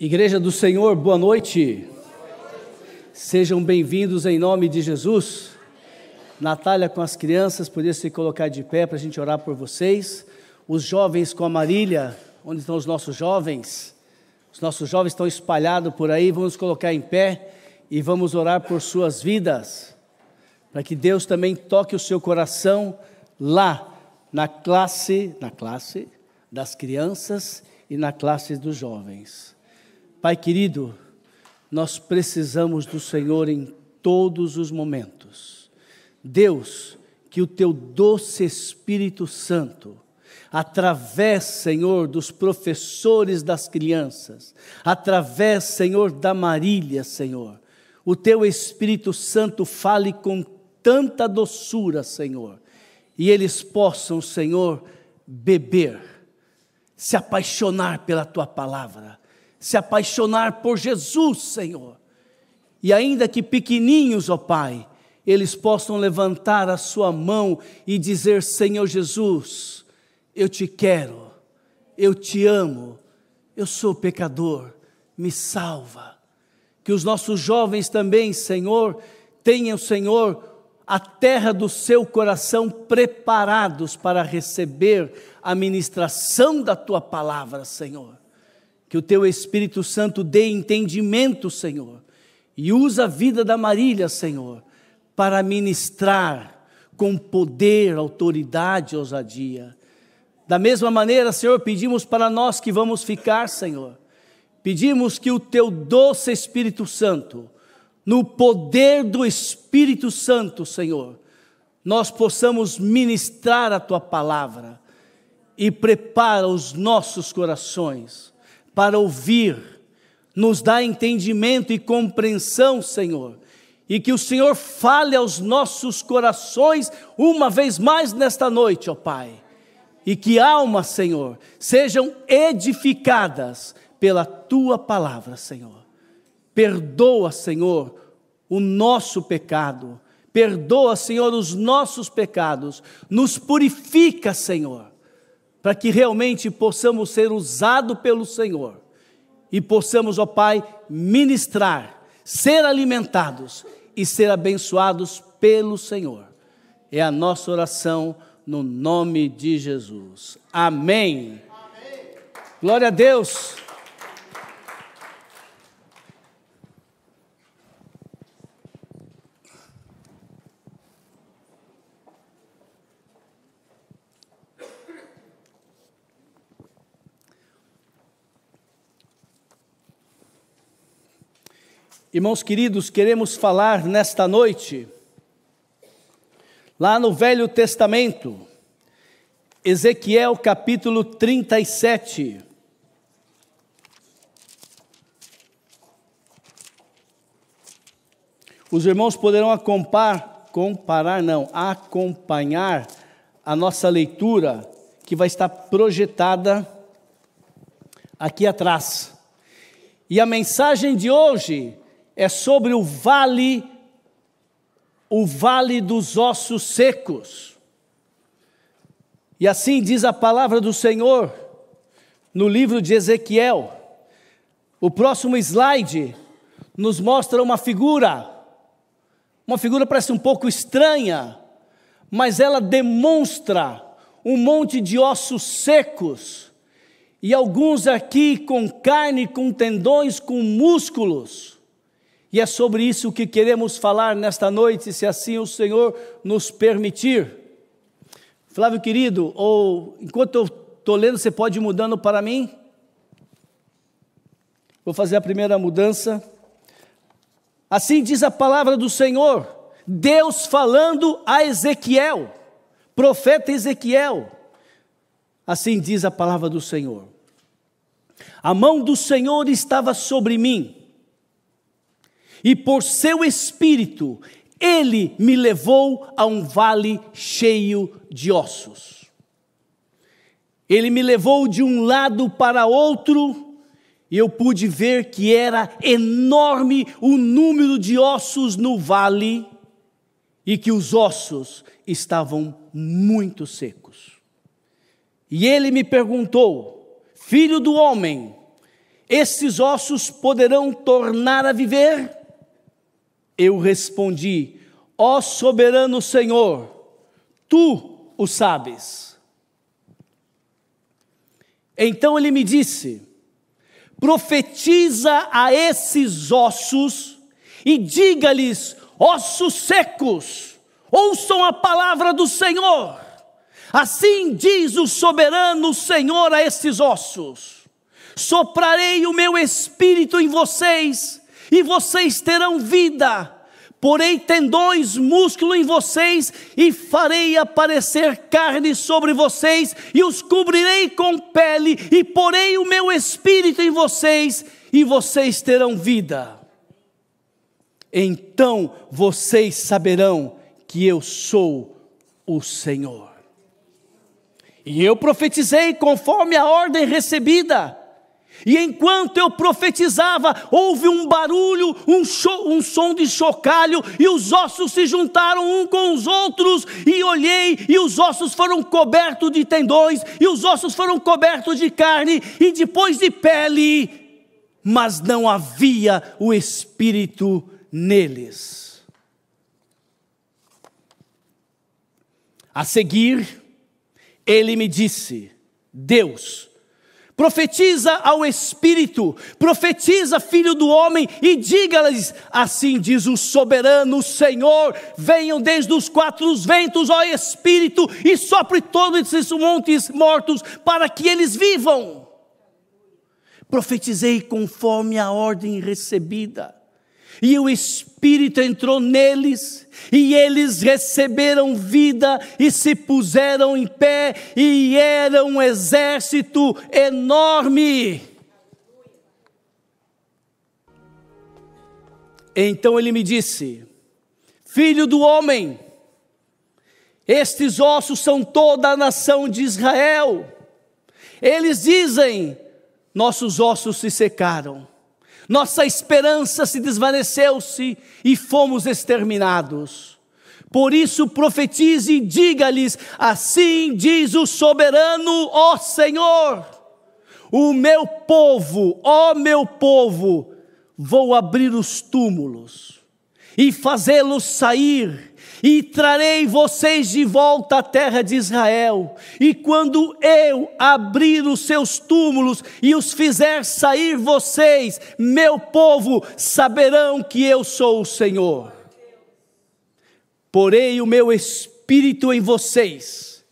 Igreja do Senhor, boa noite. Sejam bem-vindos em nome de Jesus. Natália com as crianças, podia se colocar de pé para a gente orar por vocês. Os jovens com a Marília, onde estão os nossos jovens? Os nossos jovens estão espalhados por aí, vamos colocar em pé e vamos orar por suas vidas, para que Deus também toque o seu coração lá na classe, na classe das crianças e na classe dos jovens. Pai querido, nós precisamos do Senhor em todos os momentos. Deus, que o teu doce Espírito Santo, através, Senhor, dos professores das crianças, através, Senhor, da Marília, Senhor, o teu Espírito Santo fale com tanta doçura, Senhor, e eles possam, Senhor, beber, se apaixonar pela tua palavra se apaixonar por Jesus, Senhor. E ainda que pequeninhos, ó Pai, eles possam levantar a sua mão e dizer: Senhor Jesus, eu te quero, eu te amo, eu sou pecador, me salva. Que os nossos jovens também, Senhor, tenham, Senhor, a terra do seu coração preparados para receber a ministração da tua palavra, Senhor. Que o teu Espírito Santo dê entendimento, Senhor, e usa a vida da Marília, Senhor, para ministrar com poder, autoridade e ousadia. Da mesma maneira, Senhor, pedimos para nós que vamos ficar, Senhor. Pedimos que o teu doce Espírito Santo, no poder do Espírito Santo, Senhor, nós possamos ministrar a tua palavra e prepara os nossos corações para ouvir, nos dá entendimento e compreensão, Senhor. E que o Senhor fale aos nossos corações uma vez mais nesta noite, ó Pai. E que almas, Senhor, sejam edificadas pela tua palavra, Senhor. Perdoa, Senhor, o nosso pecado. Perdoa, Senhor, os nossos pecados. Nos purifica, Senhor para que realmente possamos ser usados pelo Senhor e possamos, ó Pai, ministrar, ser alimentados e ser abençoados pelo Senhor. É a nossa oração no nome de Jesus. Amém. Amém. Glória a Deus. Irmãos queridos, queremos falar nesta noite, lá no Velho Testamento, Ezequiel capítulo 37. Os irmãos poderão comparar, comparar não, acompanhar a nossa leitura que vai estar projetada aqui atrás. E a mensagem de hoje é sobre o vale, o vale dos ossos secos. E assim diz a palavra do Senhor no livro de Ezequiel. O próximo slide nos mostra uma figura, uma figura parece um pouco estranha, mas ela demonstra um monte de ossos secos, e alguns aqui com carne, com tendões, com músculos. E é sobre isso que queremos falar nesta noite, se assim o Senhor nos permitir. Flávio querido, ou enquanto eu estou lendo, você pode ir mudando para mim? Vou fazer a primeira mudança. Assim diz a palavra do Senhor, Deus falando a Ezequiel, profeta Ezequiel. Assim diz a palavra do Senhor. A mão do Senhor estava sobre mim e por seu espírito ele me levou a um vale cheio de ossos. Ele me levou de um lado para outro, e eu pude ver que era enorme o número de ossos no vale, e que os ossos estavam muito secos. E ele me perguntou: Filho do homem, esses ossos poderão tornar a viver? Eu respondi: Ó soberano Senhor, tu o sabes. Então ele me disse: profetiza a esses ossos e diga-lhes, ossos secos, ouçam a palavra do Senhor. Assim diz o soberano Senhor a esses ossos: soprarei o meu espírito em vocês, e vocês terão vida. Porei tendões, músculo em vocês, e farei aparecer carne sobre vocês, e os cobrirei com pele, e porei o meu espírito em vocês, e vocês terão vida. Então vocês saberão que eu sou o Senhor. E eu profetizei conforme a ordem recebida. E enquanto eu profetizava, houve um barulho, um, um, som de chocalho, e os ossos se juntaram um com os outros, e olhei, e os ossos foram cobertos de tendões, e os ossos foram cobertos de carne, e depois de pele, mas não havia o espírito neles. A seguir, ele me disse: Deus, profetiza ao Espírito, profetiza, filho do homem, e diga-lhes: Assim diz o soberano Senhor: venham desde os quatro ventos, ó Espírito, e sopre todos esses montes mortos, para que eles vivam. Profetizei conforme a ordem recebida e o Espírito entrou neles, e eles receberam vida e se puseram em pé, e era um exército enorme. Então ele me disse: Filho do homem, estes ossos são toda a nação de Israel. Eles dizem: Nossos ossos se secaram nossa esperança se desvaneceu-se e fomos exterminados. Por isso profetize e diga-lhes: Assim diz o soberano, ó Senhor, o meu povo, ó meu povo, vou abrir os túmulos e fazê-los sair e trarei vocês de volta à terra de Israel. E quando eu abrir os seus túmulos e os fizer sair vocês, meu povo, saberão que eu sou o Senhor. Porei o meu espírito em vocês,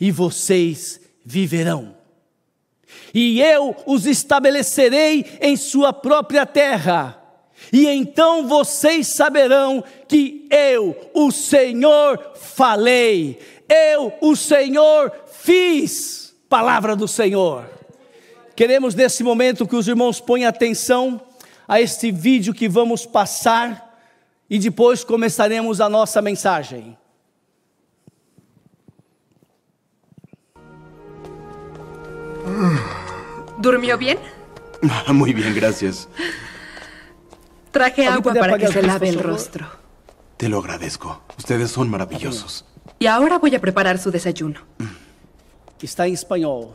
e vocês viverão. E eu os estabelecerei em sua própria terra e então vocês saberão que eu, o Senhor, falei, eu, o Senhor, fiz. Palavra do Senhor. Queremos nesse momento que os irmãos ponham atenção a este vídeo que vamos passar e depois começaremos a nossa mensagem. ¿Durmió bien? Muy bien, gracias. Traje agua para que se lave el rostro. Te lo agradezco. Ustedes son maravillosos. Y ahora voy a preparar su desayuno. Está en español.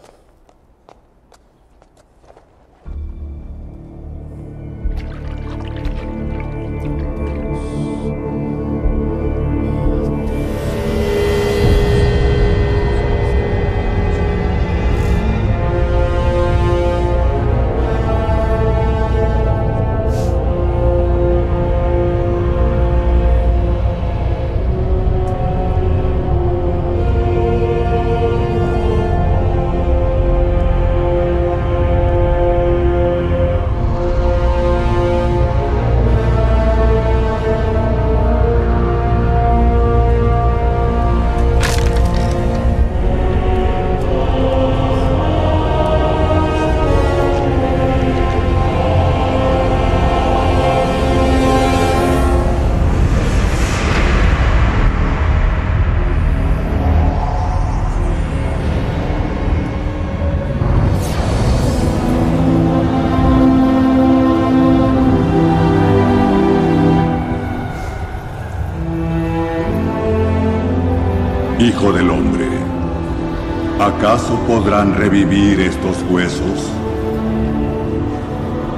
¿Acaso podrán revivir estos huesos?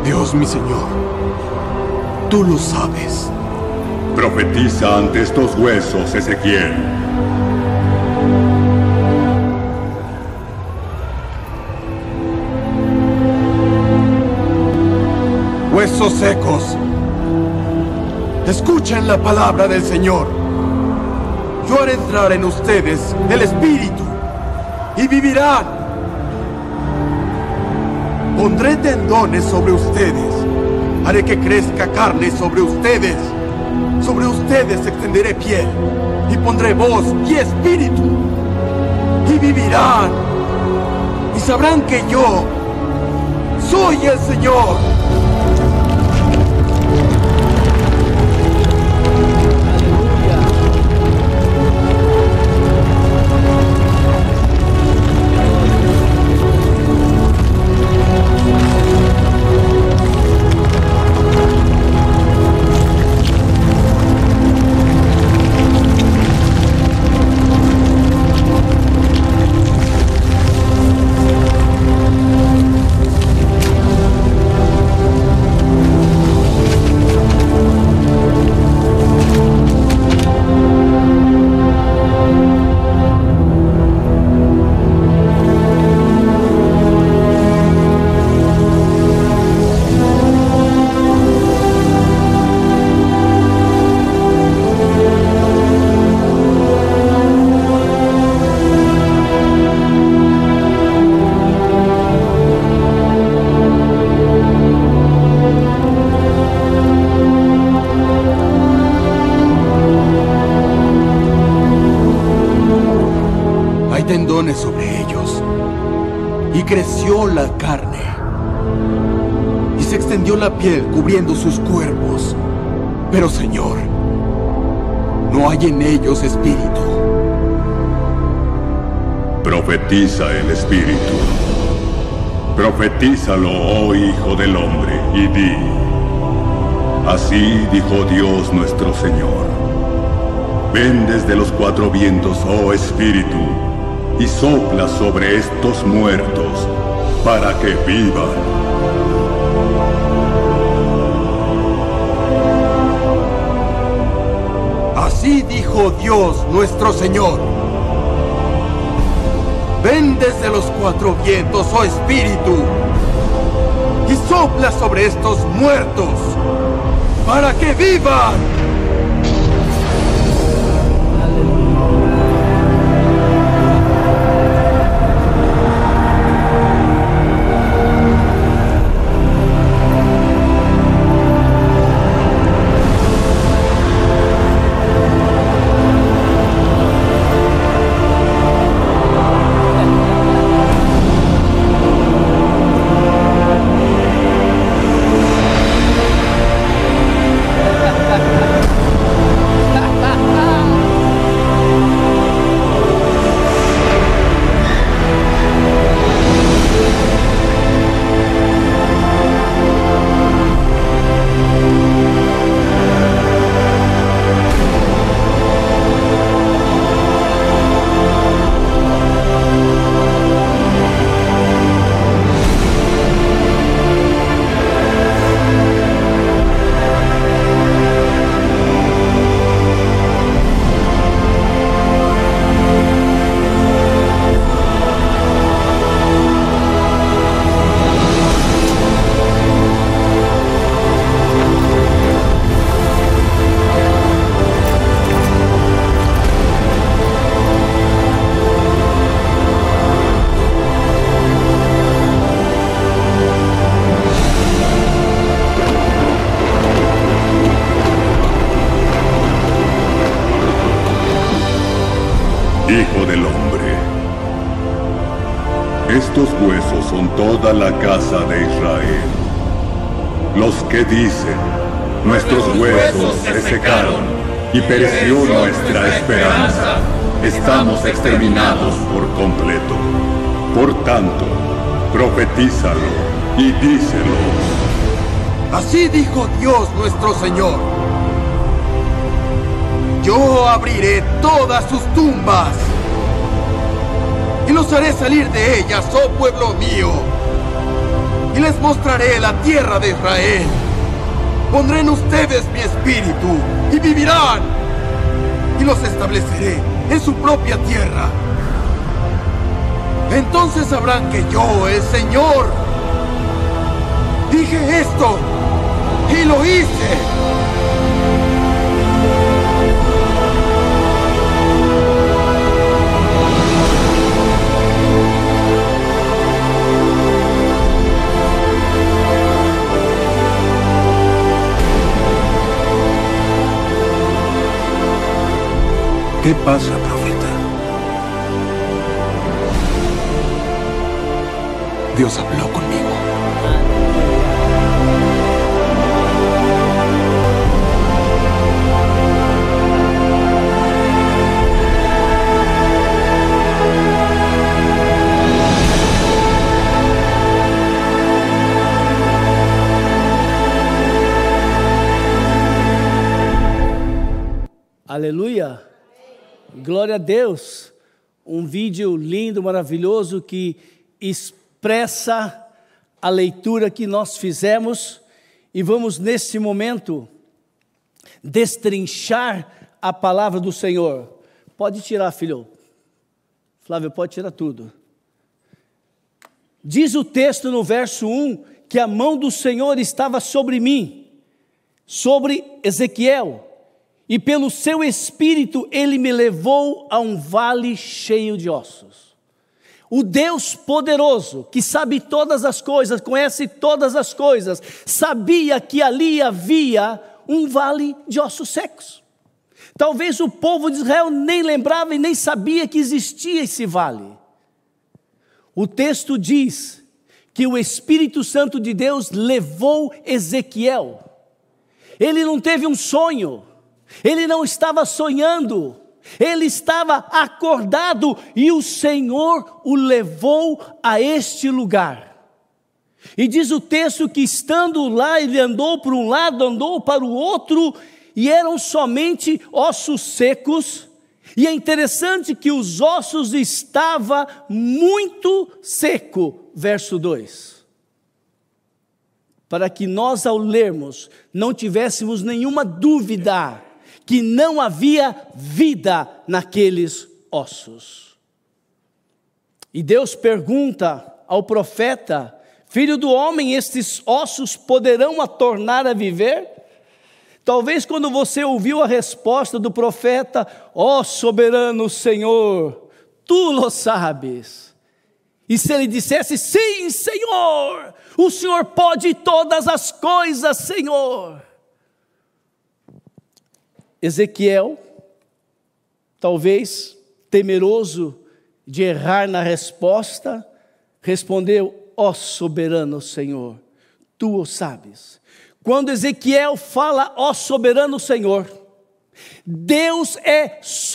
Dios mi Señor, tú lo sabes. Profetiza ante estos huesos, Ezequiel. Huesos secos, escuchen la palabra del Señor. Yo haré entrar en ustedes el Espíritu vivirán. Pondré tendones sobre ustedes. Haré que crezca carne sobre ustedes. Sobre ustedes extenderé piel y pondré voz y espíritu. Y vivirán. Y sabrán que yo soy el Señor. Profetiza el Espíritu. Profetízalo, oh Hijo del Hombre, y di. Así dijo Dios nuestro Señor. Ven desde los cuatro vientos, oh Espíritu, y sopla sobre estos muertos para que vivan. Así dijo Dios nuestro Señor. Ven los cuatro vientos, oh Espíritu, y sopla sobre estos muertos para que vivan. Casa de Israel. Los que dicen, nuestros huesos se secaron y pereció nuestra esperanza. Estamos exterminados por completo. Por tanto, profetízalo y díselo. Así dijo Dios nuestro Señor. Yo abriré todas sus tumbas y los haré salir de ellas, oh pueblo mío. Y les mostraré la tierra de Israel. Pondré en ustedes mi espíritu y vivirán y los estableceré en su propia tierra. Entonces sabrán que yo, el Señor, dije esto y lo hice. ¿Qué pasa, profeta? Dios habló conmigo. Aleluia. Glória a Deus. Um vídeo lindo, maravilhoso que expressa a leitura que nós fizemos e vamos nesse momento destrinchar a palavra do Senhor. Pode tirar, filho. Flávio, pode tirar tudo. Diz o texto no verso 1 que a mão do Senhor estava sobre mim, sobre Ezequiel, e pelo seu espírito ele me levou a um vale cheio de ossos. O Deus poderoso, que sabe todas as coisas, conhece todas as coisas, sabia que ali havia um vale de ossos secos. Talvez o povo de Israel nem lembrava e nem sabia que existia esse vale. O texto diz que o Espírito Santo de Deus levou Ezequiel. Ele não teve um sonho, ele não estava sonhando, ele estava acordado e o Senhor o levou a este lugar. E diz o texto que estando lá, ele andou para um lado, andou para o outro, e eram somente ossos secos. E é interessante que os ossos estavam muito seco, verso 2. Para que nós ao lermos não tivéssemos nenhuma dúvida que não havia vida naqueles ossos. E Deus pergunta ao profeta: Filho do homem, estes ossos poderão a tornar a viver? Talvez quando você ouviu a resposta do profeta, ó oh, soberano Senhor, tu lo sabes. E se ele dissesse, sim, Senhor, o Senhor pode todas as coisas, Senhor. Ezequiel, talvez temeroso de errar na resposta, respondeu: Ó oh, soberano Senhor, tu o sabes. Quando Ezequiel fala, ó oh, soberano Senhor, Deus é soberano,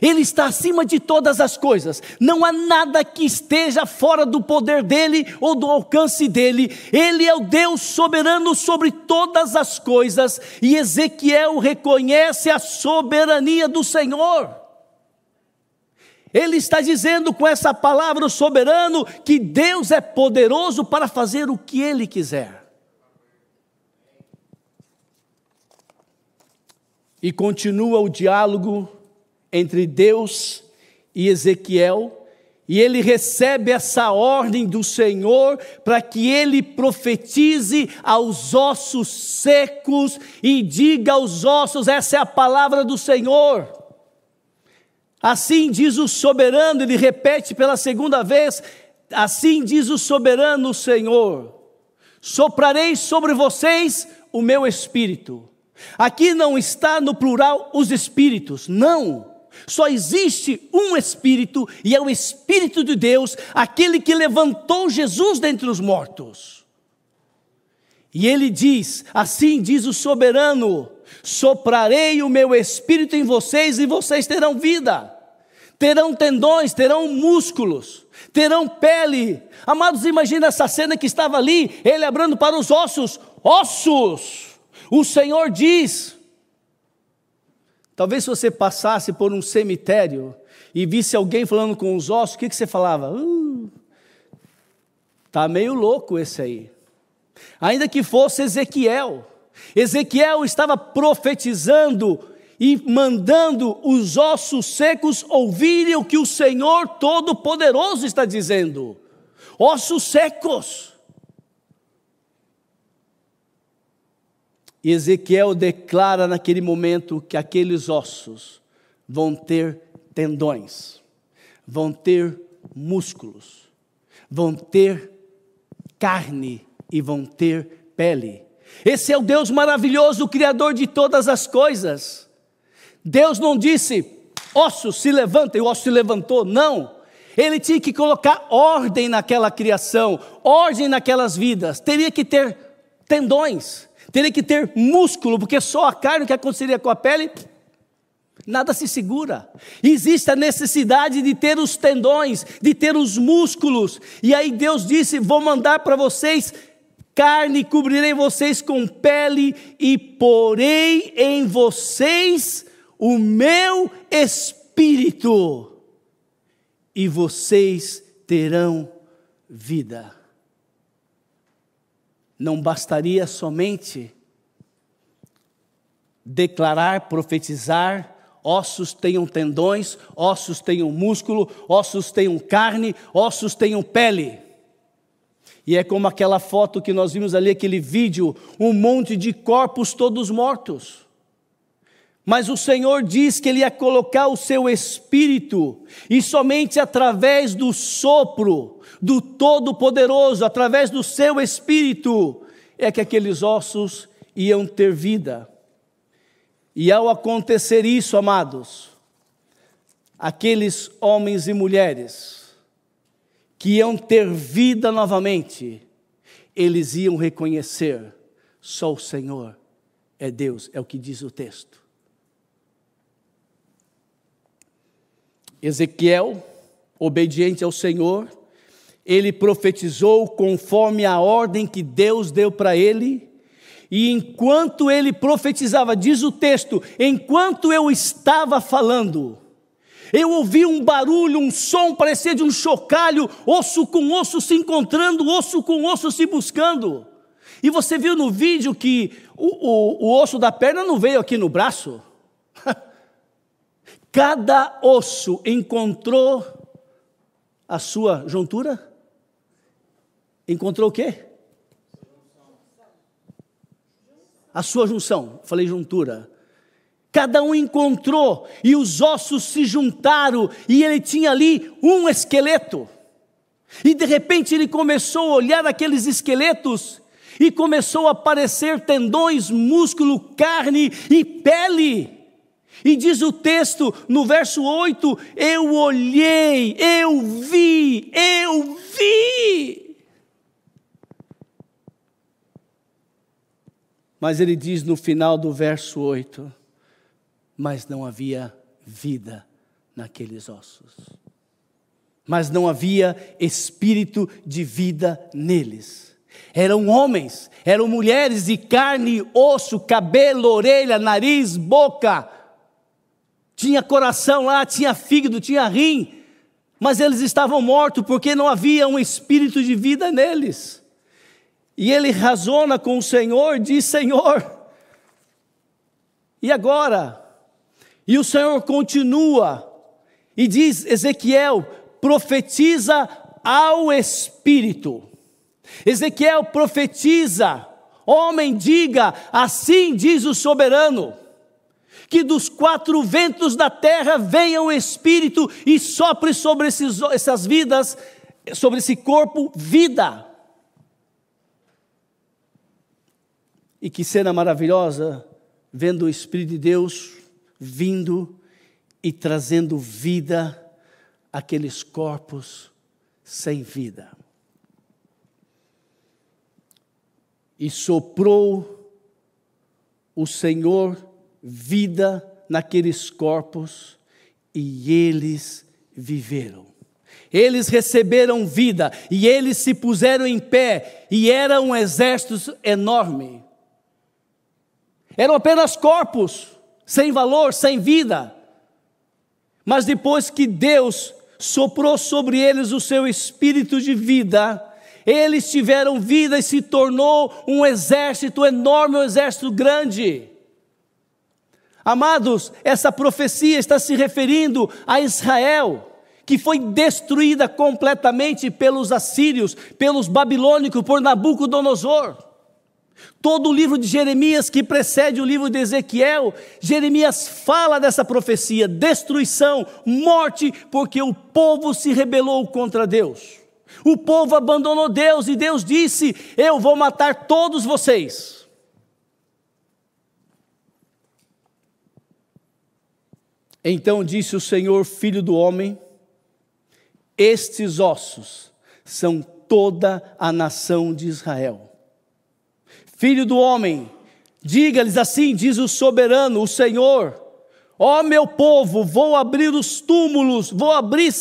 Ele está acima de todas as coisas, não há nada que esteja fora do poder dEle ou do alcance dEle, Ele é o Deus soberano sobre todas as coisas, e Ezequiel reconhece a soberania do Senhor. Ele está dizendo com essa palavra, soberano, que Deus é poderoso para fazer o que Ele quiser. E continua o diálogo entre Deus e Ezequiel, e ele recebe essa ordem do Senhor para que ele profetize aos ossos secos e diga aos ossos: essa é a palavra do Senhor. Assim diz o soberano, ele repete pela segunda vez: assim diz o soberano Senhor: soprarei sobre vocês o meu espírito Aqui não está no plural os espíritos, não. Só existe um Espírito, e é o Espírito de Deus, aquele que levantou Jesus dentre os mortos. E ele diz: Assim diz o soberano: soprarei o meu Espírito em vocês, e vocês terão vida, terão tendões, terão músculos, terão pele. Amados, imagina essa cena que estava ali, ele abrindo para os ossos: ossos o Senhor diz. Talvez se você passasse por um cemitério e visse alguém falando com os ossos, o que, que você falava? Uh, Tá meio louco esse aí. Ainda que fosse Ezequiel. Ezequiel estava profetizando e mandando os ossos secos ouvirem o que o Senhor Todo-Poderoso está dizendo. Ossos secos. E Ezequiel declara naquele momento que aqueles ossos vão ter tendões, vão ter músculos, vão ter carne e vão ter pele. Esse é o Deus maravilhoso, o Criador de todas as coisas. Deus não disse, osso se levanta e o osso se levantou, não. Ele tinha que colocar ordem naquela criação, ordem naquelas vidas, teria que ter tendões, teria que ter músculo, porque só a carne que aconteceria com a pele, nada se segura. Existe a necessidade de ter os tendões, de ter os músculos, e aí Deus disse: Vou mandar para vocês carne, cobrirei vocês com pele, e porei em vocês o meu espírito, e vocês terão vida não bastaria somente declarar, profetizar, ossos tenham tendões, ossos tenham músculo, ossos tenham carne, ossos tenham pele. E é como aquela foto que nós vimos ali, aquele vídeo, um monte de corpos todos mortos. Mas o Senhor diz que Ele ia colocar o seu espírito, e somente através do sopro, do Todo-Poderoso, através do seu espírito, é que aqueles ossos iam ter vida. E ao acontecer isso, amados, aqueles homens e mulheres que iam ter vida novamente, eles iam reconhecer: só o Senhor é Deus, é o que diz o texto. Ezequiel, obediente ao Senhor, ele profetizou conforme a ordem que Deus deu para ele. E enquanto ele profetizava, diz o texto, enquanto eu estava falando, eu ouvi um barulho, um som, parecia de um chocalho, osso com osso se encontrando, osso com osso se buscando. E você viu no vídeo que o, o, o osso da perna não veio aqui no braço? Cada osso encontrou a sua juntura? encontrou o quê? A sua junção, falei juntura. Cada um encontrou e os ossos se juntaram e ele tinha ali um esqueleto. E de repente ele começou a olhar aqueles esqueletos e começou a aparecer tendões, músculo, carne e pele. E diz o texto no verso 8: Eu olhei, eu vi, eu vi. Mas ele diz no final do verso 8: Mas não havia vida naqueles ossos. Mas não havia espírito de vida neles. Eram homens, eram mulheres de carne, osso, cabelo, orelha, nariz, boca. Tinha coração lá, tinha fígado, tinha rim. Mas eles estavam mortos porque não havia um espírito de vida neles. E ele razona com o Senhor, diz: Senhor, e agora? E o Senhor continua e diz: Ezequiel, profetiza ao Espírito. Ezequiel profetiza, homem, diga: assim diz o soberano, que dos quatro ventos da terra venha o Espírito e sopre sobre esses, essas vidas, sobre esse corpo, vida. E que cena maravilhosa, vendo o Espírito de Deus vindo e trazendo vida àqueles corpos sem vida. E soprou o Senhor vida naqueles corpos e eles viveram. Eles receberam vida e eles se puseram em pé, e era um exército enorme. Eram apenas corpos, sem valor, sem vida. Mas depois que Deus soprou sobre eles o seu espírito de vida, eles tiveram vida e se tornou um exército enorme, um exército grande. Amados, essa profecia está se referindo a Israel, que foi destruída completamente pelos assírios, pelos babilônicos, por Nabucodonosor. Todo o livro de Jeremias que precede o livro de Ezequiel, Jeremias fala dessa profecia: destruição, morte, porque o povo se rebelou contra Deus. O povo abandonou Deus e Deus disse: Eu vou matar todos vocês. Então disse o Senhor, filho do homem: Estes ossos são toda a nação de Israel. Filho do homem, diga-lhes assim: diz o soberano, o Senhor. Ó oh, meu povo, vou abrir os túmulos, vou abrir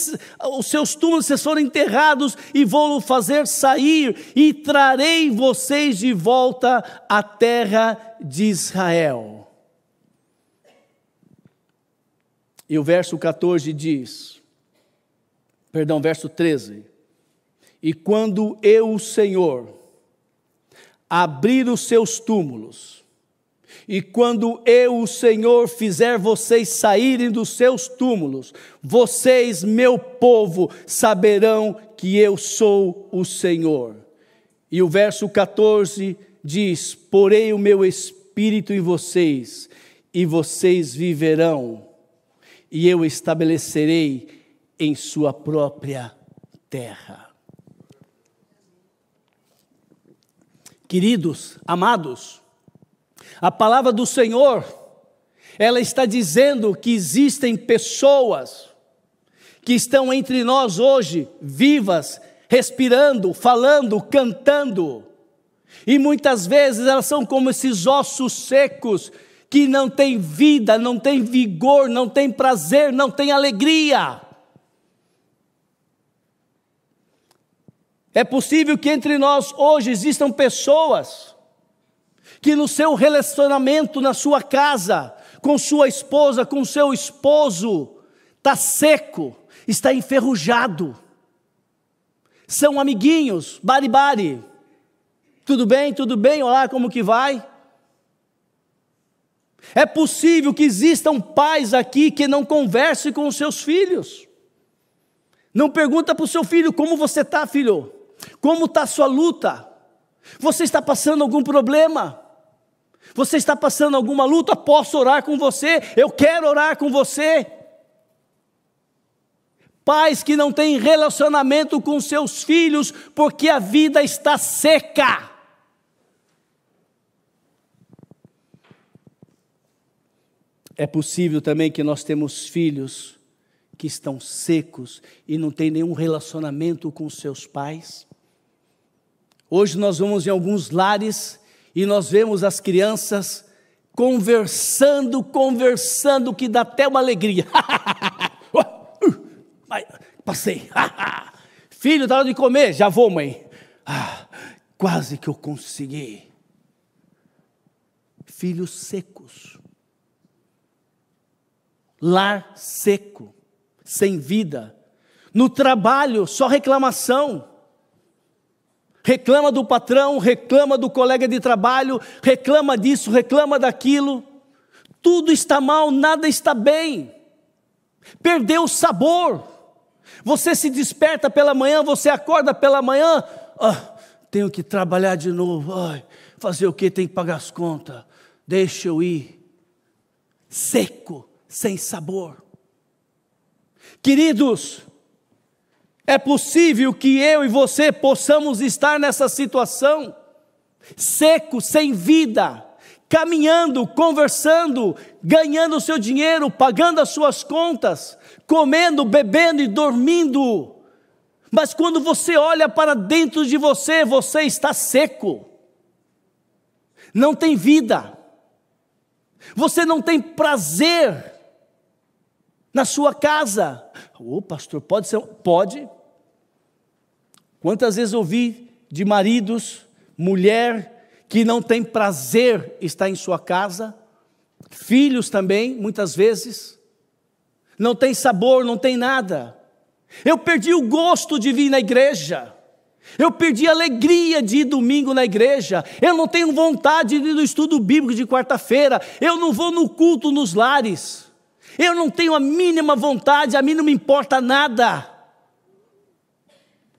os seus túmulos, vocês foram enterrados, e vou fazer sair, e trarei vocês de volta à terra de Israel. E o verso 14 diz, perdão, verso 13: E quando eu, o Senhor, abrir os seus túmulos, e quando eu, o Senhor, fizer vocês saírem dos seus túmulos, vocês, meu povo, saberão que eu sou o Senhor. E o verso 14 diz: Porei o meu espírito em vocês, e vocês viverão e eu estabelecerei em sua própria terra. Queridos, amados, a palavra do Senhor, ela está dizendo que existem pessoas que estão entre nós hoje, vivas, respirando, falando, cantando, e muitas vezes elas são como esses ossos secos que não tem vida, não tem vigor, não tem prazer, não tem alegria. É possível que entre nós hoje existam pessoas que no seu relacionamento na sua casa, com sua esposa, com seu esposo, está seco, está enferrujado. São amiguinhos, bari-bari. Tudo bem, tudo bem, olá, como que vai? É possível que existam pais aqui que não conversem com os seus filhos. Não pergunta para o seu filho como você está, filho. Como está a sua luta? Você está passando algum problema? Você está passando alguma luta? Posso orar com você? Eu quero orar com você. Pais que não têm relacionamento com seus filhos porque a vida está seca. É possível também que nós temos filhos que estão secos e não têm nenhum relacionamento com seus pais. Hoje nós vamos em alguns lares e nós vemos as crianças conversando, conversando, que dá até uma alegria. Passei. Filho, está hora de comer? Já vou, mãe. Ah, quase que eu consegui. Filhos secos lar seco, sem vida. No trabalho, só reclamação. Reclama do patrão, reclama do colega de trabalho, reclama disso, reclama daquilo. Tudo está mal, nada está bem. Perdeu o sabor. Você se desperta pela manhã, você acorda pela manhã, ah, tenho que trabalhar de novo. Ai, fazer o que? Tem que pagar as contas. Deixa eu ir. Seco sem sabor. Queridos, é possível que eu e você possamos estar nessa situação, seco, sem vida, caminhando, conversando, ganhando o seu dinheiro, pagando as suas contas, comendo, bebendo e dormindo. Mas quando você olha para dentro de você, você está seco, não tem vida, você não tem prazer na sua casa. Ô oh, pastor, pode ser? Pode. Quantas vezes ouvi de maridos, mulher que não tem prazer estar em sua casa, filhos também, muitas vezes, não tem sabor, não tem nada. Eu perdi o gosto de vir na igreja. Eu perdi a alegria de ir domingo na igreja. Eu não tenho vontade de ir no estudo bíblico de quarta-feira. Eu não vou no culto nos lares. Eu não tenho a mínima vontade, a mim não me importa nada.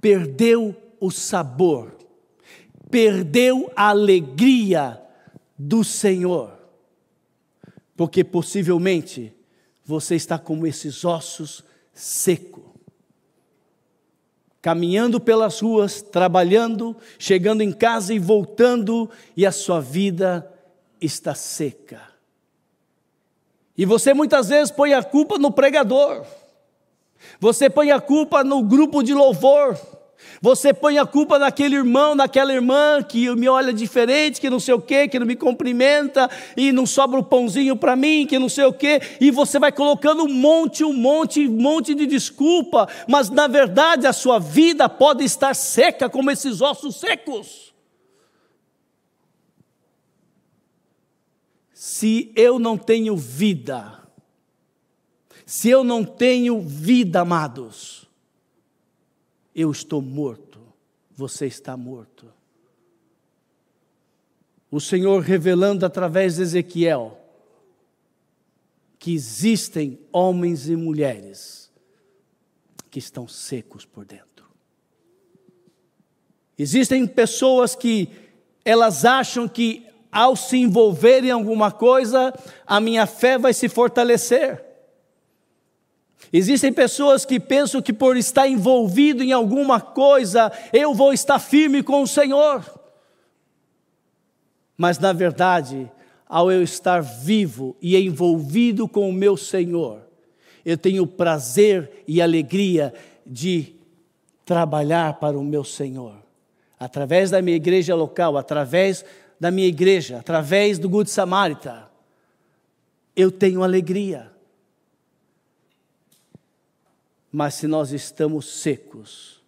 Perdeu o sabor, perdeu a alegria do Senhor, porque possivelmente você está como esses ossos secos caminhando pelas ruas, trabalhando, chegando em casa e voltando, e a sua vida está seca. E você muitas vezes põe a culpa no pregador, você põe a culpa no grupo de louvor, você põe a culpa naquele irmão, naquela irmã que me olha diferente, que não sei o quê, que não me cumprimenta e não sobra o pãozinho para mim, que não sei o quê, e você vai colocando um monte, um monte, um monte de desculpa, mas na verdade a sua vida pode estar seca como esses ossos secos. Se eu não tenho vida, se eu não tenho vida, amados, eu estou morto, você está morto. O Senhor revelando através de Ezequiel que existem homens e mulheres que estão secos por dentro. Existem pessoas que elas acham que ao se envolver em alguma coisa, a minha fé vai se fortalecer. Existem pessoas que pensam que por estar envolvido em alguma coisa, eu vou estar firme com o Senhor. Mas na verdade, ao eu estar vivo e envolvido com o meu Senhor, eu tenho prazer e alegria de trabalhar para o meu Senhor. Através da minha igreja local, através da minha igreja, através do Good Samaritan, eu tenho alegria. Mas se nós estamos secos,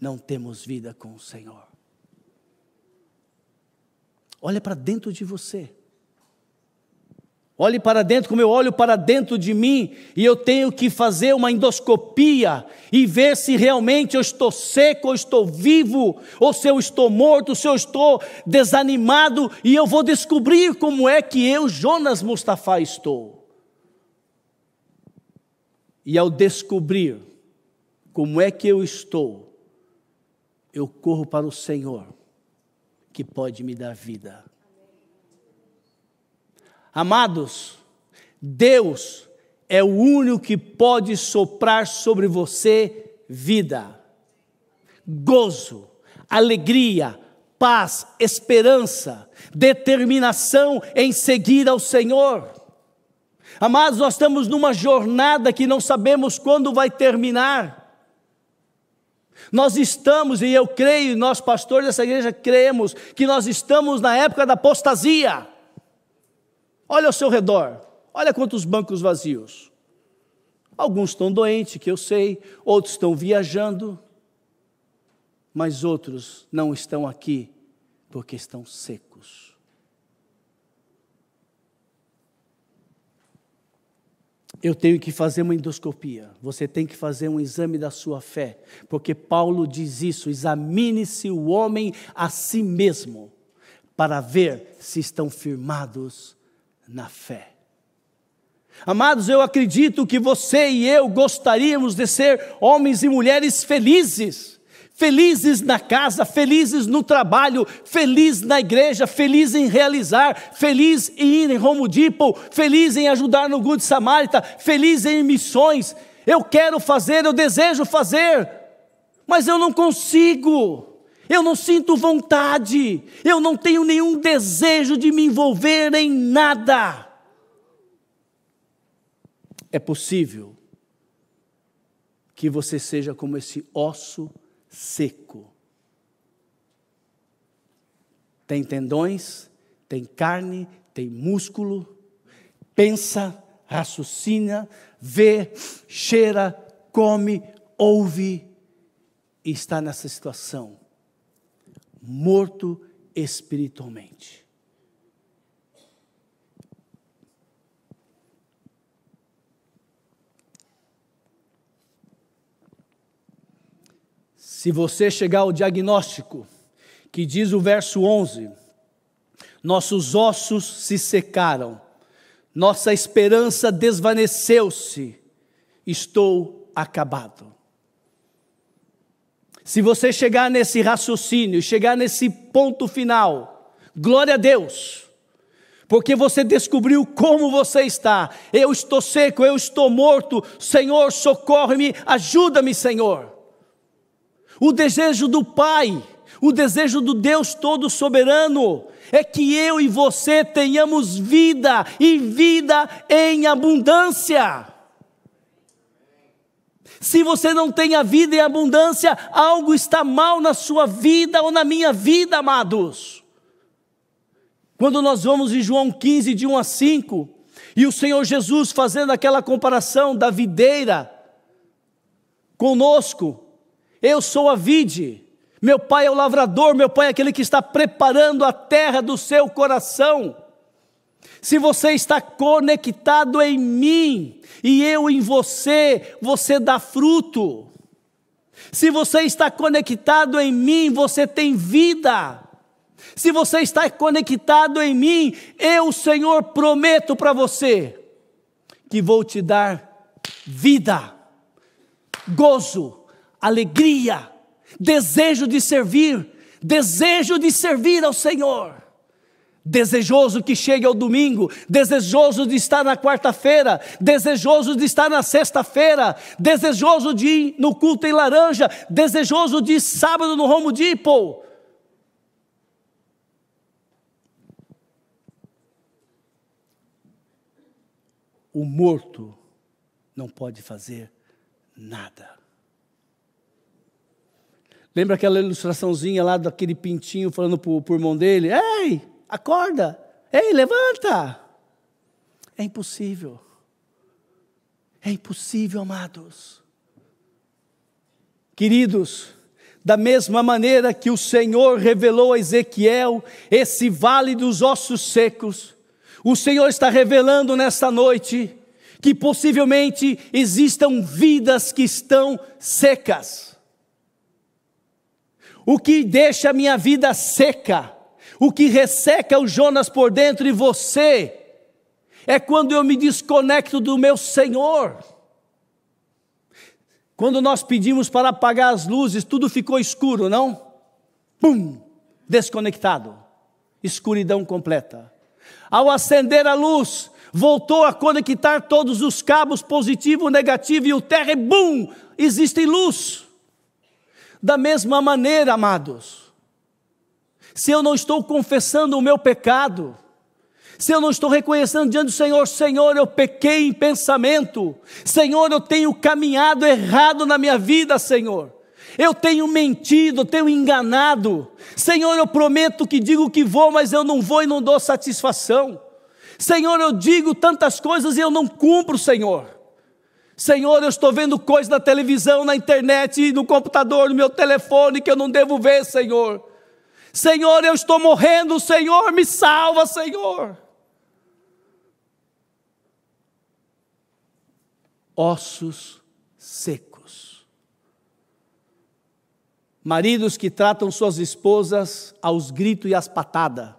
não temos vida com o Senhor. Olha para dentro de você. Olhe para dentro, como eu olho para dentro de mim, e eu tenho que fazer uma endoscopia e ver se realmente eu estou seco, ou estou vivo, ou se eu estou morto, se eu estou desanimado, e eu vou descobrir como é que eu, Jonas Mustafa, estou. E ao descobrir como é que eu estou, eu corro para o Senhor, que pode me dar vida. Amados, Deus é o único que pode soprar sobre você vida, gozo, alegria, paz, esperança, determinação em seguir ao Senhor. Amados, nós estamos numa jornada que não sabemos quando vai terminar. Nós estamos, e eu creio, nós pastores dessa igreja cremos, que nós estamos na época da apostasia. Olha ao seu redor, olha quantos bancos vazios. Alguns estão doentes, que eu sei, outros estão viajando, mas outros não estão aqui porque estão secos. eu tenho que fazer uma endoscopia, você tem que fazer um exame da sua fé, porque Paulo diz isso: examine-se o homem a si mesmo, para ver se estão firmados na fé. Amados, eu acredito que você e eu gostaríamos de ser homens e mulheres felizes felizes na casa, felizes no trabalho, feliz na igreja, feliz em realizar, feliz em ir em Home Depot, feliz em ajudar no Good Samaritan, feliz em missões. Eu quero fazer, eu desejo fazer, mas eu não consigo. Eu não sinto vontade, eu não tenho nenhum desejo de me envolver em nada. É possível que você seja como esse osso seco. Tem tendões, tem carne, tem músculo, pensa, raciocina, vê, cheira, come, ouve e está nessa situação, morto espiritualmente. Se você chegar ao diagnóstico, que diz o verso 11: nossos ossos se secaram, nossa esperança desvaneceu-se, estou acabado. Se você chegar nesse raciocínio, chegar nesse ponto final, glória a Deus, porque você descobriu como você está. Eu estou seco, eu estou morto. Senhor, socorre-me, ajuda-me, Senhor. O desejo do Pai, o desejo do Deus Todo-Soberano, é que eu e você tenhamos vida e vida em abundância. Se você não tem a vida em abundância, algo está mal na sua vida ou na minha vida, amados. Quando nós vamos em João 15, de 1 a 5, e o Senhor Jesus fazendo aquela comparação da videira conosco, eu sou a vide, meu pai é o lavrador, meu pai é aquele que está preparando a terra do seu coração. Se você está conectado em mim e eu em você, você dá fruto. Se você está conectado em mim, você tem vida. Se você está conectado em mim, eu, Senhor, prometo para você que vou te dar vida, gozo, alegria, desejo de servir, desejo de servir ao Senhor desejoso que chegue ao domingo, desejoso de estar na quarta-feira, desejoso de estar na sexta-feira, desejoso de ir no culto em laranja, desejoso de ir sábado no Home Depot. O morto não pode fazer nada. Lembra aquela ilustraçãozinha lá daquele pintinho falando para o irmão dele? Ei, acorda, ei, levanta. É impossível. É impossível, amados. Queridos, da mesma maneira que o Senhor revelou a Ezequiel esse vale dos ossos secos, o Senhor está revelando nesta noite que possivelmente existam vidas que estão secas. O que deixa a minha vida seca o que resseca o Jonas por dentro e você é quando eu me desconecto do meu Senhor. Quando nós pedimos para apagar as luzes, tudo ficou escuro, não? Pum! Desconectado. Escuridão completa. Ao acender a luz, voltou a conectar todos os cabos positivo, negativo e o terra e bum! Existe luz. Da mesma maneira, amados, se eu não estou confessando o meu pecado, se eu não estou reconhecendo diante do Senhor, Senhor, eu pequei em pensamento, Senhor, eu tenho caminhado errado na minha vida, Senhor. Eu tenho mentido, eu tenho enganado. Senhor, eu prometo que digo que vou, mas eu não vou e não dou satisfação. Senhor, eu digo tantas coisas e eu não cumpro, Senhor. Senhor, eu estou vendo coisas na televisão, na internet, no computador, no meu telefone que eu não devo ver, Senhor. Senhor, eu estou morrendo, Senhor, me salva, Senhor. Ossos secos. Maridos que tratam suas esposas aos gritos e às patadas.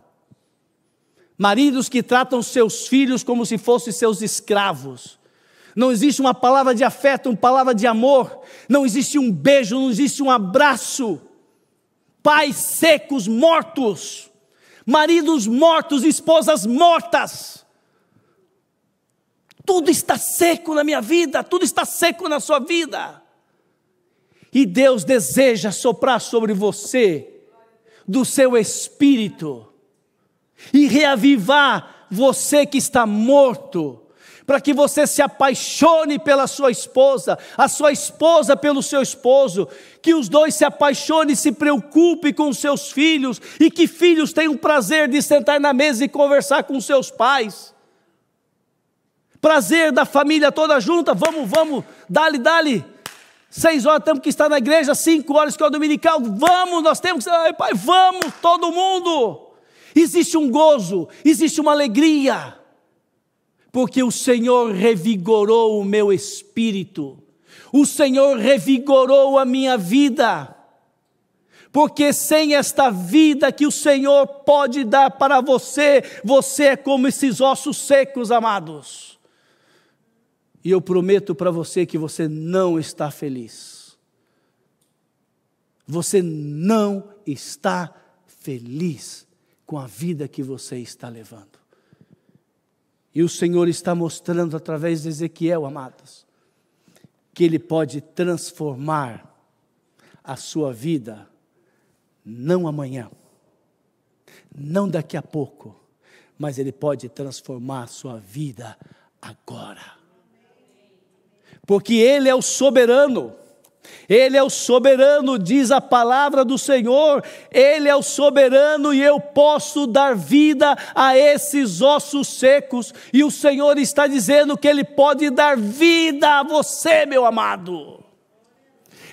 Maridos que tratam seus filhos como se fossem seus escravos. Não existe uma palavra de afeto, uma palavra de amor. Não existe um beijo, não existe um abraço pais secos, mortos, maridos mortos, esposas mortas. Tudo está seco na minha vida, tudo está seco na sua vida. E Deus deseja soprar sobre você do seu espírito e reavivar você que está morto para que você se apaixone pela sua esposa, a sua esposa pelo seu esposo, que os dois se apaixonem e se preocupem com seus filhos, e que filhos tenham prazer de sentar na mesa e conversar com seus pais. Prazer da família toda junta, vamos, vamos, dale, dale. Seis horas temos que estar na igreja, cinco horas que é o dominical, vamos, nós temos que, ai pai, vamos, todo mundo. Existe um gozo, existe uma alegria porque o Senhor revigorou o meu espírito, o Senhor revigorou a minha vida. Porque sem esta vida que o Senhor pode dar para você, você é como esses ossos secos, amados. E eu prometo para você que você não está feliz. Você não está feliz com a vida que você está levando. E o Senhor está mostrando através de Ezequiel, amados, que Ele pode transformar a sua vida, não amanhã, não daqui a pouco, mas Ele pode transformar a sua vida agora. Porque Ele é o soberano. Ele é o soberano, diz a palavra do Senhor. Ele é o soberano e eu posso dar vida a esses ossos secos. E o Senhor está dizendo que Ele pode dar vida a você, meu amado.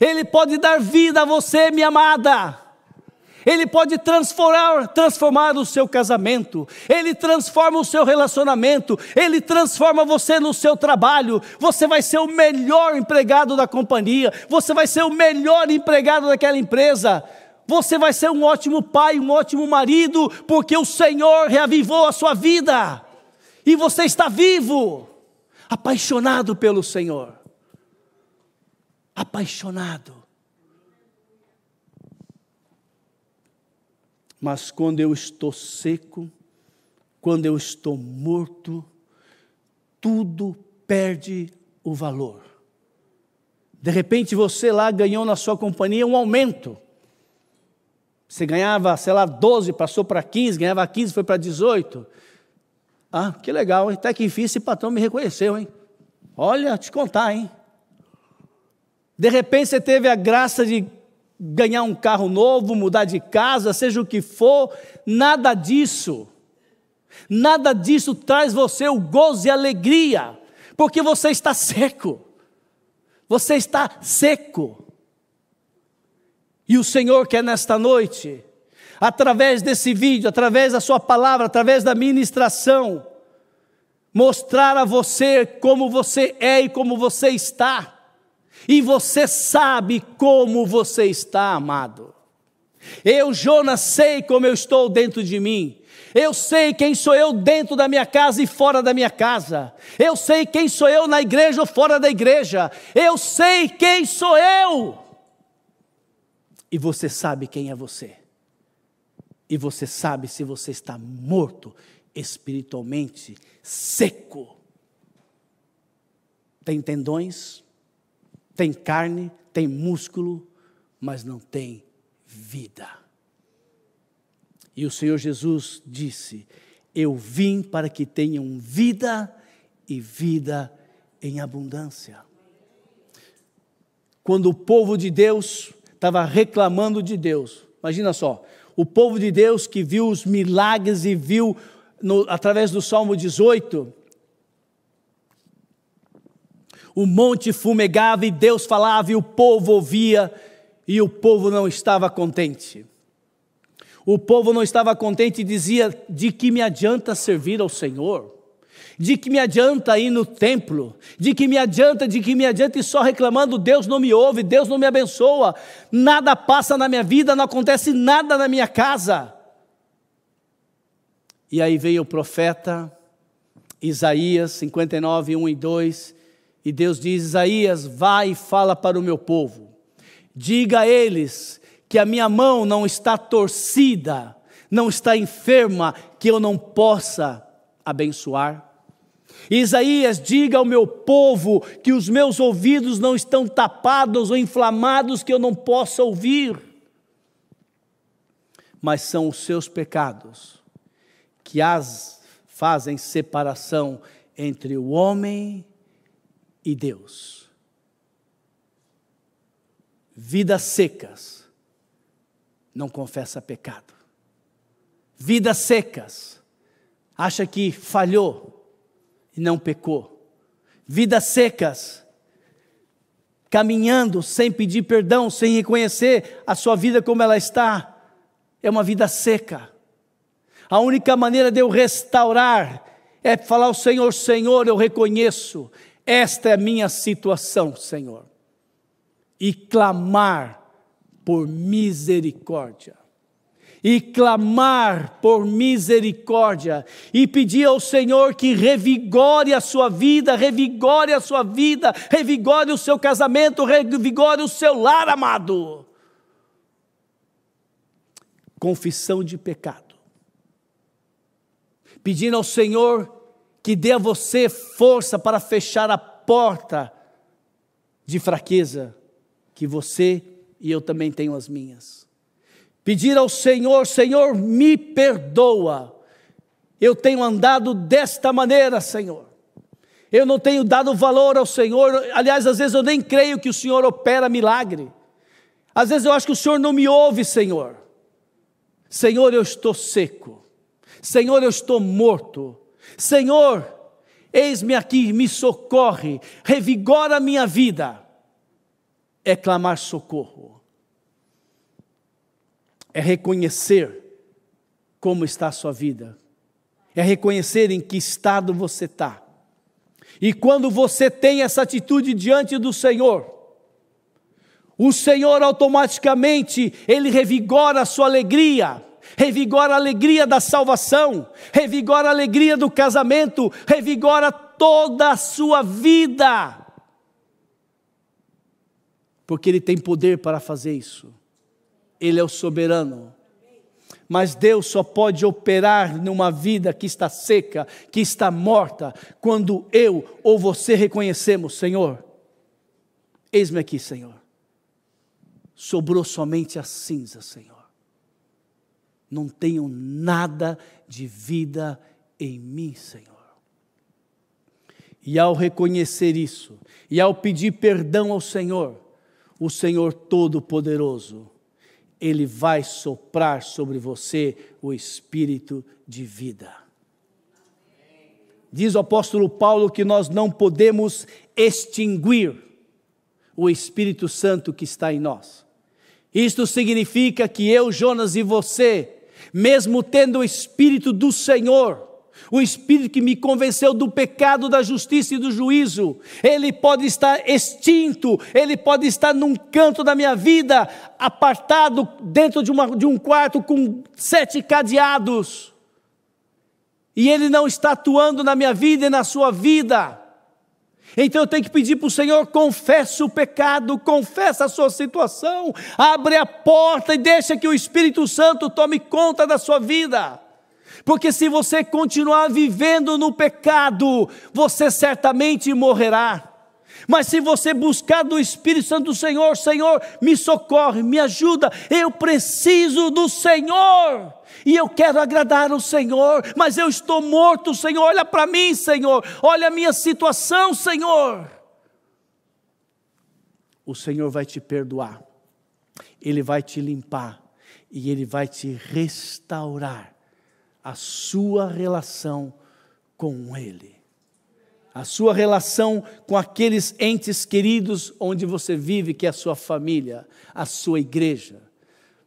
Ele pode dar vida a você, minha amada. Ele pode transformar, transformar o seu casamento, Ele transforma o seu relacionamento, Ele transforma você no seu trabalho. Você vai ser o melhor empregado da companhia, você vai ser o melhor empregado daquela empresa. Você vai ser um ótimo pai, um ótimo marido, porque o Senhor reavivou a sua vida. E você está vivo, apaixonado pelo Senhor. Apaixonado. Mas quando eu estou seco, quando eu estou morto, tudo perde o valor. De repente você lá ganhou na sua companhia um aumento. Você ganhava, sei lá, 12, passou para 15, ganhava 15, foi para 18. Ah, que legal, até que enfim esse patrão me reconheceu, hein? Olha, te contar, hein? De repente você teve a graça de ganhar um carro novo, mudar de casa, seja o que for, nada disso. Nada disso traz você o gozo e alegria, porque você está seco. Você está seco. E o Senhor quer nesta noite, através desse vídeo, através da Sua palavra, através da ministração, mostrar a você como você é e como você está. E você sabe como você está, amado. Eu, Jonas, sei como eu estou dentro de mim. Eu sei quem sou eu dentro da minha casa e fora da minha casa. Eu sei quem sou eu na igreja ou fora da igreja. Eu sei quem sou eu. E você sabe quem é você. E você sabe se você está morto espiritualmente, seco. Tem tendões, tem carne, tem músculo, mas não tem vida. E o Senhor Jesus disse: Eu vim para que tenham vida e vida em abundância. Quando o povo de Deus estava reclamando de Deus, imagina só, o povo de Deus que viu os milagres e viu no, através do Salmo 18, o monte fumegava e Deus falava e o povo ouvia e o povo não estava contente. O povo não estava contente e dizia: de que me adianta servir ao Senhor? De que me adianta ir no templo? De que me adianta, de que me adianta ir só reclamando, Deus não me ouve, Deus não me abençoa, nada passa na minha vida, não acontece nada na minha casa. E aí veio o profeta Isaías 59, 1 e 2, e Deus diz: Isaías, vai e fala para o meu povo. Diga a eles que a minha mão não está torcida, não está enferma, que eu não possa abençoar. Isaías, diga ao meu povo que os meus ouvidos não estão tapados ou inflamados, que eu não possa ouvir. Mas são os seus pecados que as fazem separação entre o homem e Deus. Vidas secas não confessa pecado. Vidas secas acha que falhou e não pecou. Vidas secas caminhando sem pedir perdão, sem reconhecer a sua vida como ela está, é uma vida seca. A única maneira de eu restaurar é falar ao Senhor: Senhor, eu reconheço, esta é a minha situação, Senhor. E clamar por misericórdia e clamar por misericórdia e pedir ao Senhor que revigore a sua vida, revigore a sua vida, revigore o seu casamento, revigore o seu lar, amado. Confissão de pecado. Pedindo ao Senhor que dê a você força para fechar a porta de fraqueza que você e eu também tenho as minhas pedir ao Senhor: Senhor, me perdoa. Eu tenho andado desta maneira, Senhor. Eu não tenho dado valor ao Senhor. Aliás, às vezes eu nem creio que o Senhor opera milagre. Às vezes eu acho que o Senhor não me ouve, Senhor. Senhor, eu estou seco. Senhor, eu estou morto. Senhor, eis-me aqui, me socorre, revigora a minha vida. É clamar socorro é reconhecer como está a sua vida, é reconhecer em que estado você está. E quando você tem essa atitude diante do Senhor, o Senhor automaticamente, ele revigora a sua alegria, revigora a alegria da salvação, revigora a alegria do casamento, revigora toda a sua vida. Porque ele tem poder para fazer isso. Ele é o soberano. Mas Deus só pode operar numa vida que está seca, que está morta, quando eu ou você reconhecemos, Senhor, eis-me aqui, Senhor. Sobrou somente a cinza, Senhor. Não tenho nada de vida em mim, Senhor. E ao reconhecer isso, e ao pedir perdão ao Senhor, o Senhor Todo-Poderoso, ele vai soprar sobre você o espírito de vida. Diz o apóstolo Paulo que nós não podemos extinguir o Espírito Santo que está em nós. Isto significa que eu, Jonas e você, mesmo tendo o Espírito do Senhor, o Espírito que me convenceu do pecado, da justiça e do juízo. Ele pode estar extinto, ele pode estar num canto da minha vida, apartado dentro de, uma, de um quarto com sete cadeados. E ele não está atuando na minha vida e na sua vida. Então eu tenho que pedir para o Senhor: confesse o pecado, confessa a sua situação, abre a porta e deixa que o Espírito Santo tome conta da sua vida. Porque se você continuar vivendo no pecado, você certamente morrerá. Mas se você buscar do Espírito Santo do Senhor, Senhor, me socorre, me ajuda, eu preciso do Senhor. E eu quero agradar o Senhor, mas eu estou morto, Senhor. Olha para mim, Senhor. Olha a minha situação, Senhor. O Senhor vai te perdoar. Ele vai te limpar e ele vai te restaurar a sua relação com Ele, a sua relação com aqueles entes queridos onde você vive, que é a sua família, a sua igreja.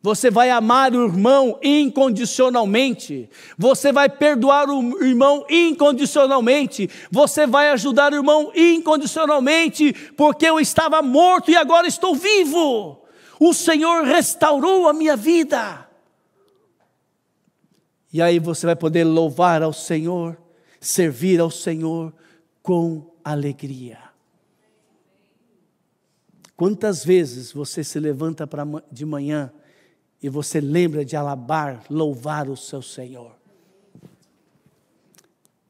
Você vai amar o irmão incondicionalmente. Você vai perdoar o irmão incondicionalmente. Você vai ajudar o irmão incondicionalmente, porque eu estava morto e agora estou vivo. O Senhor restaurou a minha vida. E aí você vai poder louvar ao Senhor, servir ao Senhor com alegria. Quantas vezes você se levanta de manhã e você lembra de alabar, louvar o seu Senhor?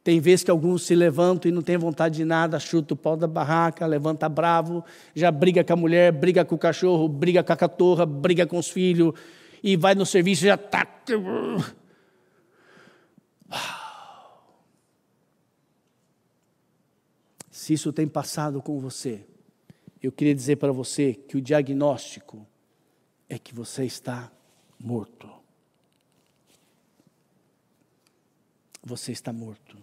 Tem vezes que alguns se levantam e não tem vontade de nada, chuta o pau da barraca, levanta bravo, já briga com a mulher, briga com o cachorro, briga com a catorra, briga com os filhos, e vai no serviço e já está Se isso tem passado com você, eu queria dizer para você que o diagnóstico é que você está morto. Você está morto.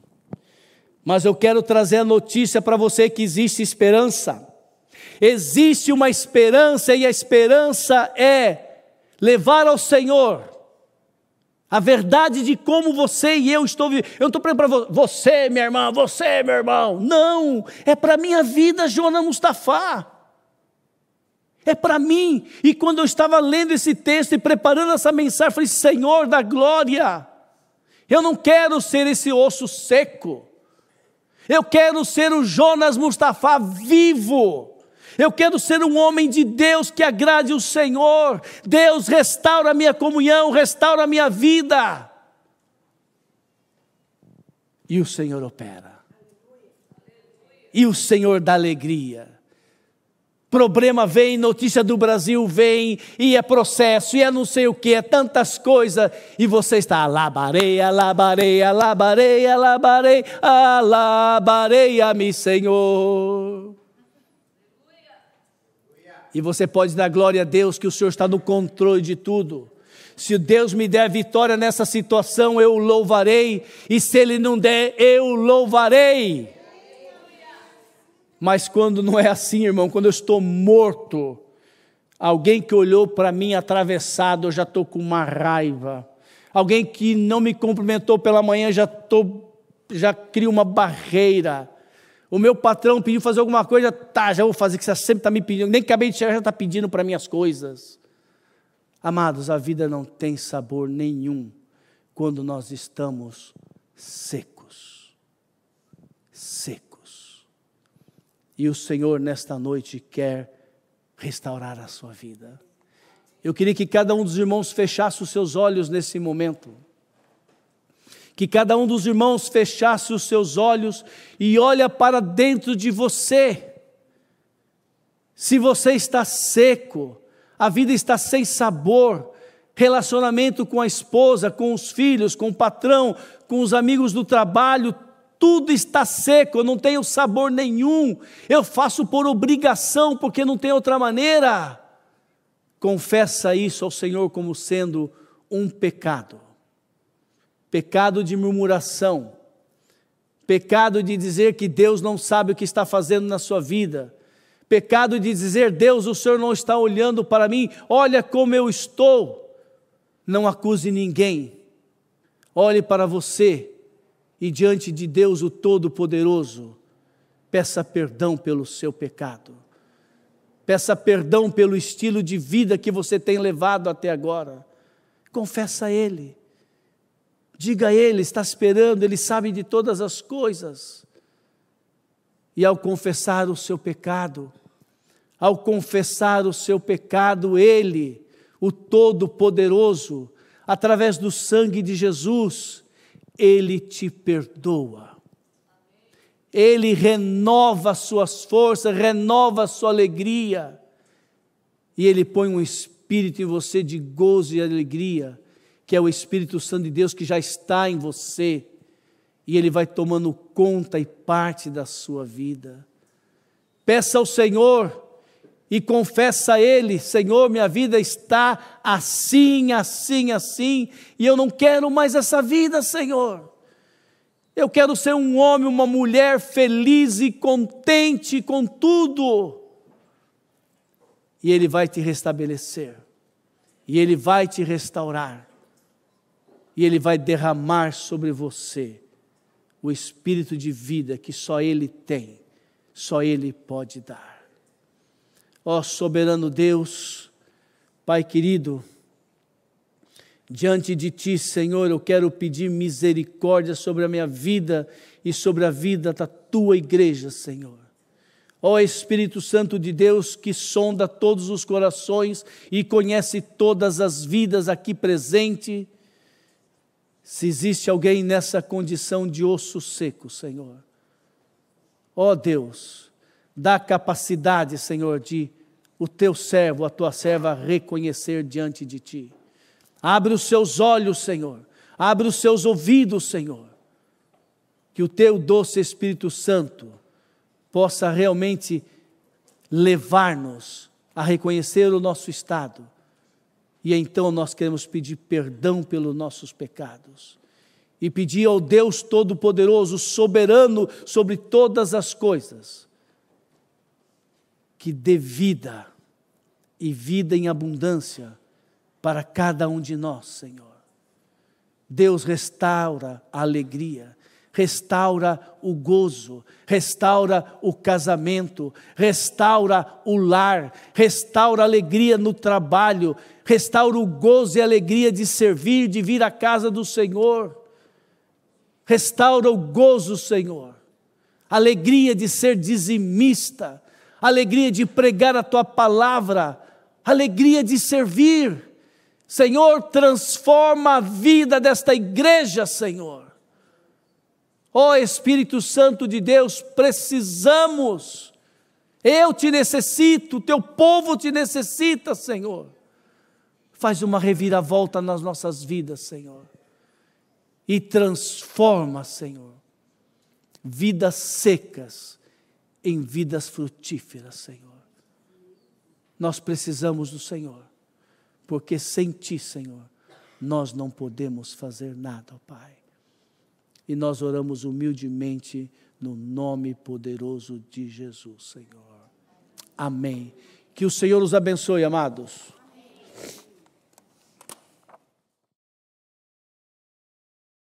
Mas eu quero trazer a notícia para você que existe esperança. Existe uma esperança e a esperança é levar ao Senhor a verdade de como você e eu estou vivendo. Eu não estou falando para você, minha irmã, você, meu irmão. Não, é para a minha vida, Jonas Mustafa. É para mim. E quando eu estava lendo esse texto e preparando essa mensagem, eu falei: Senhor da glória, eu não quero ser esse osso seco, eu quero ser o Jonas Mustafa vivo. Eu quero ser um homem de Deus que agrade o Senhor. Deus restaura a minha comunhão, restaura a minha vida. E o Senhor opera. E o Senhor dá alegria. Problema vem, notícia do Brasil vem, e é processo, e é não sei o que, é tantas coisas, e você está alabarei, alabarei, alabarei, alabarei, alabarei-me, Senhor. E você pode dar glória a Deus que o Senhor está no controle de tudo. Se Deus me der vitória nessa situação, eu louvarei, e se Ele não der, eu louvarei. Mas quando não é assim, irmão, quando eu estou morto, alguém que olhou para mim atravessado, eu já estou com uma raiva. Alguém que não me cumprimentou pela manhã, já estou, já crio uma barreira. O meu patrão pediu fazer alguma coisa, tá, já vou fazer, que você sempre está me pedindo. Nem acabei de chegar, já está pedindo para mim as coisas. Amados, a vida não tem sabor nenhum quando nós estamos secos. Secos. E o Senhor, nesta noite, quer restaurar a sua vida. Eu queria que cada um dos irmãos fechasse os seus olhos nesse momento que cada um dos irmãos fechasse os seus olhos e olha para dentro de você. Se você está seco, a vida está sem sabor, relacionamento com a esposa, com os filhos, com o patrão, com os amigos do trabalho, tudo está seco, eu não tenho sabor nenhum, eu faço por obrigação, porque não tem outra maneira. Confessa isso ao Senhor como sendo um pecado. Pecado de murmuração, pecado de dizer que Deus não sabe o que está fazendo na sua vida, pecado de dizer, Deus, o Senhor não está olhando para mim, olha como eu estou. Não acuse ninguém, olhe para você e diante de Deus, o Todo-Poderoso, peça perdão pelo seu pecado, peça perdão pelo estilo de vida que você tem levado até agora, confessa a Ele. Diga a Ele, está esperando, Ele sabe de todas as coisas. E ao confessar o seu pecado, ao confessar o seu pecado, Ele, o Todo-Poderoso, através do sangue de Jesus, Ele te perdoa. Ele renova suas forças, renova sua alegria. E Ele põe um espírito em você de gozo e alegria que é o Espírito Santo de Deus que já está em você, e ele vai tomando conta e parte da sua vida. Peça ao Senhor e confessa a Ele: Senhor, minha vida está assim, assim, assim, e eu não quero mais essa vida, Senhor. Eu quero ser um homem, uma mulher feliz e contente com tudo. E Ele vai te restabelecer, e Ele vai te restaurar e Ele vai derramar sobre você o espírito de vida que só Ele tem, só Ele pode dar. Ó soberano Deus, Pai querido, diante de Ti, Senhor, eu quero pedir misericórdia sobre a minha vida e sobre a vida da Tua igreja, Senhor. Ó Espírito Santo de Deus, que sonda todos os corações e conhece todas as vidas aqui presentes, se existe alguém nessa condição de osso seco, Senhor, ó Deus, dá capacidade, Senhor, de o teu servo, a tua serva reconhecer diante de ti. Abre os seus olhos, Senhor, abre os seus ouvidos, Senhor, que o teu doce Espírito Santo possa realmente levar-nos a reconhecer o nosso estado e então nós queremos pedir perdão pelos nossos pecados. E pedir ao Deus Todo-Poderoso, soberano sobre todas as coisas, que dê vida e vida em abundância para cada um de nós, Senhor. Deus restaura a alegria, restaura o gozo, restaura o casamento, restaura o lar, restaura a alegria no trabalho, restaura o gozo e a alegria de servir, de vir à casa do Senhor. Restaura o gozo, Senhor, alegria de ser dizimista, alegria de pregar a tua palavra, alegria de servir. Senhor, transforma a vida desta igreja, Senhor. Ó oh, Espírito Santo de Deus, precisamos. Eu te necessito, teu povo te necessita, Senhor. Faz uma reviravolta nas nossas vidas, Senhor. E transforma, Senhor, vidas secas em vidas frutíferas, Senhor. Nós precisamos do Senhor, porque sem Ti, Senhor, nós não podemos fazer nada, ó Pai e nós oramos humildemente no nome poderoso de Jesus, Senhor. Amém. Que o Senhor os abençoe, amados.